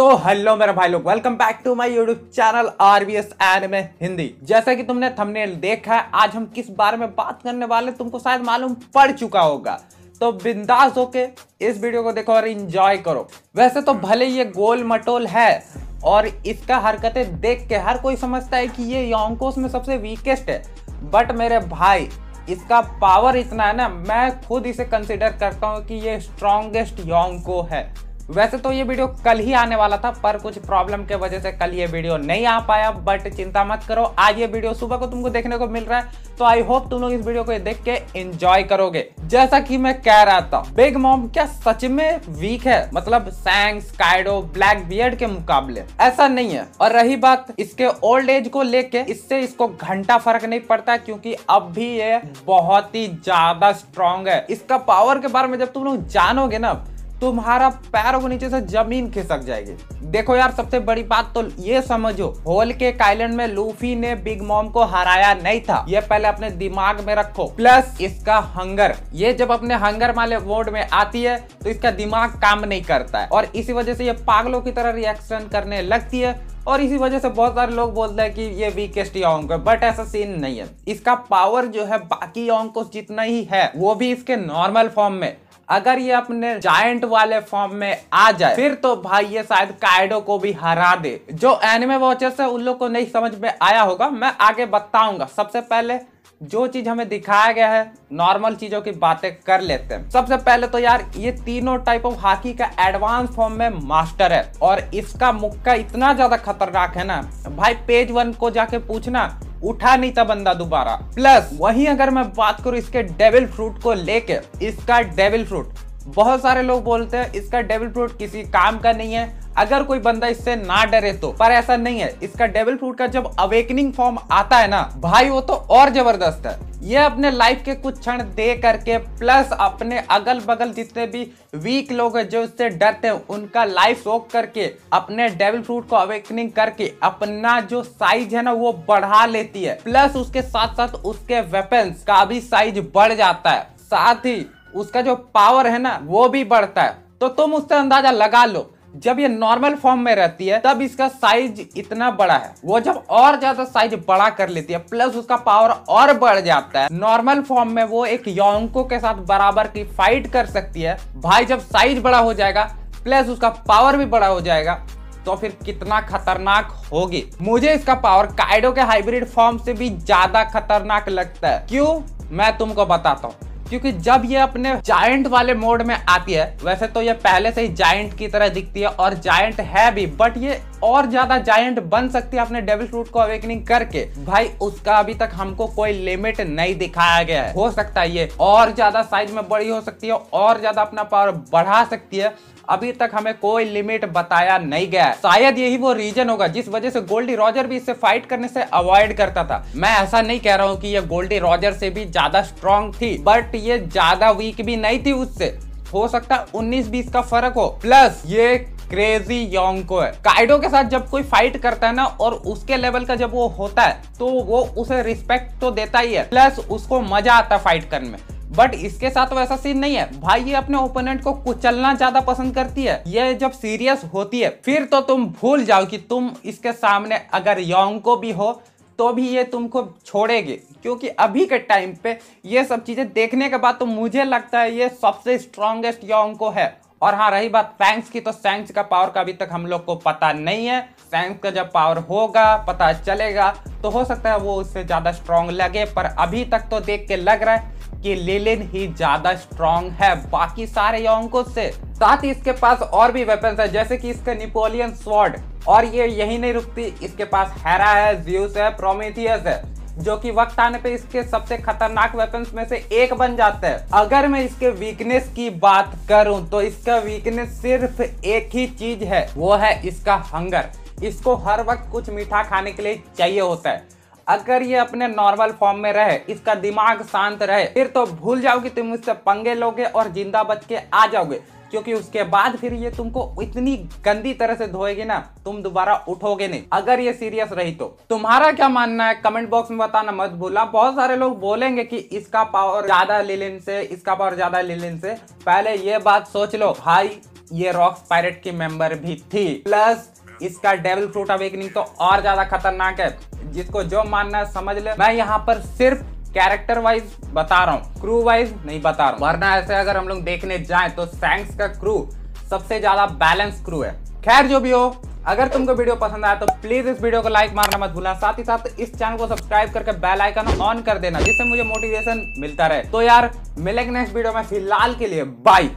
So hello मेरे भाई लोग welcome back to my YouTube channel RBS anime Hindi जैसा कि तुमने थंबनेल देखा है, आज हम किस बारे में बात करने वाले तुमको शायद मालूम पड़ चुका होगा। तो बिंदास होके इस वीडियो को देखो और इंजॉय करो। वैसे तो भले ये गोल मटोल है, और इसका हरकतें देख के हर कोई समझता है कि ये योंकोस में सबसे वीकेस्ट है। बट मेरे भाई, इसका पावर इतना है ना, मैं खुद इसे कंसिडर करता हूँ कि ये स्ट्रॉन्गेस्ट योंको है। वैसे तो ये वीडियो कल ही आने वाला था, पर कुछ प्रॉब्लम के वजह से कल ये वीडियो नहीं आ पाया बट चिंता मत करो, आज ये वीडियो सुबह को तुमको देखने को मिल रहा है तो आई होप तुम लोग इस वीडियो को देख के एंजॉय करोगे। जैसा कि मैं कह रहा था बिग मॉम क्या सच में वीक है? मतलब सैंग्स काइडो ब्लैक बियर्ड के मुकाबले। ऐसा नहीं है। और रही बात इसके ओल्ड एज को लेके, इससे इसको घंटा फ़र्क नहीं पड़ता, क्योंकि अब भी ये बहुत ही ज़्यादा स्ट्रांग है। इसका पावर के बारे में जब तुम लोग जानोगे ना तुम्हारा पैरों के नीचे से ज़मीन खिसक जाएगी। देखो यार, सबसे बड़ी बात तो ये समझो, होल के आइलैंड में लूफी ने बिग मॉम को हराया नहीं था। ये पहले अपने दिमाग में रखो। प्लस इसका हंगर। ये जब अपने हंगर वाले मोड में आती है तो इसका दिमाग काम नहीं करता है। और इसी वजह से ये पागलों की तरह रिएक्शन करने लगती है। और इसी वजह से बहुत सारे लोग बोलते हैं कि ये वीकेस्ट योंग है बट ऐसा सीन नहीं है। इसका पावर जो है बाकी योंग को जितना ही है, वो भी इसके नॉर्मल फॉर्म में। अगर ये अपने जायंट वाले फॉर्म में आ जाए, फिर तो भाई ये शायद काइडो को भी हरा दे। जो एनिमे वॉचर्स है, उन लोग को नहीं समझ में आया होगा। मैं आगे बताऊँगा। सबसे पहले जो चीज़ हमें दिखाया गया है नॉर्मल चीज़ों की बातें कर लेते हैं। सबसे पहले तो यार, ये तीनों टाइप ऑफ़ हाकी का एडवांस फॉर्म में मास्टर है। और इसका मुक्का इतना ज़्यादा खतरनाक है ना। भाई पेज वन को जाके पूछना उठा नहीं था बंदा दोबारा। प्लस वही अगर मैं बात करूँ इसके डेविल फ्रूट को लेकर, इसका डेविल फ्रूट बहुत सारे लोग बोलते हैं, इसका डेविल फ्रूट किसी काम का नहीं है। अगर कोई बंदा इससे ना डरे तो पर ऐसा नहीं है। इसका डेविल फ्रूट का जब अवेकनिंग फॉर्म आता है ना, भाई वो तो और ज़बरदस्त है। ये अपने लाइफ के कुछ क्षण दे करके प्लस अपने अगल बगल जितने भी वीक लोग हैं, जो इससे डरते हैं, उनका लाइफ सोक करके, अपने डेविल फ्रूट को अवेकनिंग करके, अपना जो साइज़ है ना, वो बढ़ा लेती है। प्लस उसके साथ साथ उसके वेपन्स का भी साइज़ बढ़ जाता है। साथ ही उसका जो पावर है ना, वो भी बढ़ता है। तो तुम उससे अंदाज़ा लगा लो, जब ये नॉर्मल फॉर्म में रहती है, तब इसका साइज़ इतना बड़ा है। वो जब और ज़्यादा साइज़ बड़ा कर लेती है प्लस उसका पावर और बढ़ जाता है नॉर्मल फॉर्म में वो एक योंको के साथ बराबर की फाइट कर सकती है। भाई, जब साइज़ बड़ा हो जाएगा प्लस उसका पावर भी बड़ा हो जाएगा तो फिर कितना खतरनाक होगी। मुझे इसका पावर काइडो के हाइब्रिड फॉर्म से भी ज़्यादा खतरनाक लगता है। क्यों? मैं तुमको बताता हूँ। क्योंकि जब ये अपने जायंट वाले मोड में आती है, वैसे तो ये पहले से ही जायंट की तरह दिखती है और जायंट है भी बट ये और ज़्यादा जायंट बन सकती है अपने डेविल फ्रूट को अवेकनिंग करके। भाई, उसका अभी तक हमको कोई लिमिट नहीं दिखाया गया है। हो सकता है ये और ज़्यादा साइज़ में बड़ी हो सकती है, और ज़्यादा अपना पावर बढ़ा सकती है अभी तक हमें कोई लिमिट बताया नहीं गया शायद यही वो रीजन होगा जिस वजह से गोल्डी रॉजर भी इससे फाइट करने से अवॉइड करता था। मैं ऐसा नहीं कह रहा हूँ कि ये गोल्डी रॉजर से भी ज़्यादा स्ट्रॉन्ग थी बट ये ज़्यादा वीक भी नहीं थी उससे। हो सकता है उन्नीस बीस का फ़र्क हो। प्लस ये क्रेजी योंग को है। काइडो के साथ जब कोई फाइट करता है ना, और उसके लेवल का जब वो होता है तो वो उसे रिस्पेक्ट तो देता ही है। प्लस उसको मज़ा आता है फाइट करने में। बट इसके साथ वैसा सीन नहीं है। भाई, ये अपने ओपोनेंट को कुचलना ज़्यादा पसंद करती है। ये जब सीरियस होती है, फिर तो तुम भूल जाओ कि तुम इसके सामने अगर योंग भी हो तो भी ये तुमको छोड़ेगी। क्योंकि अभी के टाइम पे ये सब चीज़ें देखने के बाद तो मुझे लगता है ये सबसे स्ट्रॉन्गेस्ट योंग है। और हाँ रही बात सैंक्स की तो सैंक्स का पावर का अभी तक हम लोग को पता नहीं है। सैंक्स का जब पावर होगा, पता चलेगा तो हो सकता है वो उससे ज़्यादा स्ट्रॉन्ग लगे, पर अभी तक तो देख के लग रहा है कि लिलिन ही ज़्यादा स्ट्रॉन्ग है बाकी सारे योंको से। साथ ही इसके पास और भी वेपन्स है, जैसे कि इसका निपोलियन स्वॉर्ड और ये यही नहीं रुकती, इसके पास हैरा है ज्यूस है प्रोमेथियस है। जो कि वक्त आने पे इसके सबसे खतरनाक वेपन्स में से एक बन जाता है। अगर मैं इसके वीकनेस की बात करूँ तो इसका वीकनेस सिर्फ़ एक ही चीज़ है, वो है इसका हंगर इसको हर वक्त कुछ मीठा खाने के लिए चाहिए होता है। अगर ये अपने नॉर्मल फॉर्म में रहे, इसका दिमाग शांत रहे, फिर तो भूल जाओगे, तुम इससे पंगे लोगे और ज़िंदा बच के आ जाओगे। क्योंकि उसके बाद फिर ये तुमको इतनी गंदी तरह से धोएगी ना, तुम दोबारा उठोगे नहीं। अगर ये सीरियस रही तो। तुम्हारा क्या मानना है? कमेंट बॉक्स में बताना मत भूलना। बहुत सारे लोग बोलेंगे कि इसका पावर ज़्यादा लिलिन से, इसका पावर ज़्यादा लिलिन से। पहले ये बात सोच लो। भाई, ये रॉक्स पायरेट की मेंबर भी थी। प्लस इसका डेविल फ्रूट अवेकनिंग तो और ज़्यादा खतरनाक है। जिसको जो मानना है समझ ले। मैं यहाँ पर सिर्फ़ कैरेक्टर वाइज बता रहा हूँ क्रू वाइज नहीं बता रहा हूँ। वरना ऐसे अगर हम लोग देखने जाए तो सैंक्स का क्रू सबसे ज़्यादा बैलेंस क्रू है। खैर, जो भी हो, अगर तुमको वीडियो पसंद आया तो प्लीज़ इस वीडियो को लाइक मारना मत भूलना। साथ ही साथ इस चैनल को सब्सक्राइब करके बेल आइकन ऑन कर देना, जिससे मुझे मोटिवेशन मिलता रहे। तो यार, मिलेंगे नेक्स्ट वीडियो में। फ़िलहाल के लिए बाय